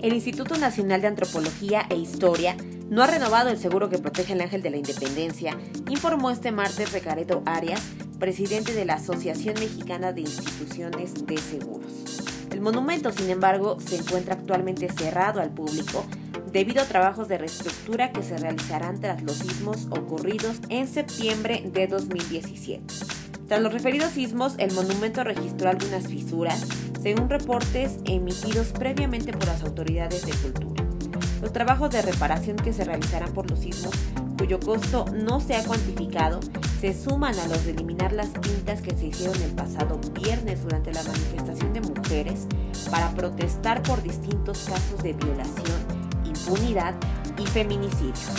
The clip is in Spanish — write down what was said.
El Instituto Nacional de Antropología e Historia no ha renovado el seguro que protege al ángel de la independencia, informó este martes Recaredo Arias, presidente de la Asociación Mexicana de Instituciones de Seguros. El monumento, sin embargo, se encuentra actualmente cerrado al público debido a trabajos de reestructura que se realizarán tras los sismos ocurridos en septiembre de 2017. Tras los referidos sismos, el monumento registró algunas fisuras, según reportes emitidos previamente por las autoridades de cultura. Los trabajos de reparación que se realizarán por los sismos, cuyo costo no se ha cuantificado, se suman a los de eliminar las pintas que se hicieron el pasado viernes durante la manifestación de mujeres para protestar por distintos casos de violación, impunidad y feminicidios.